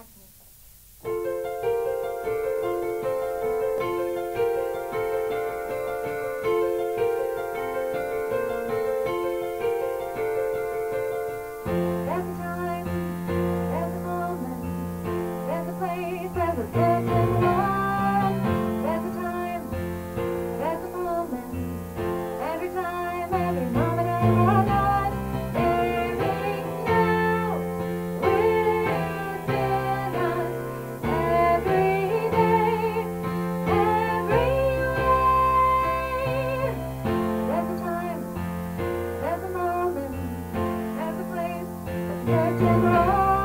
like there's a moment,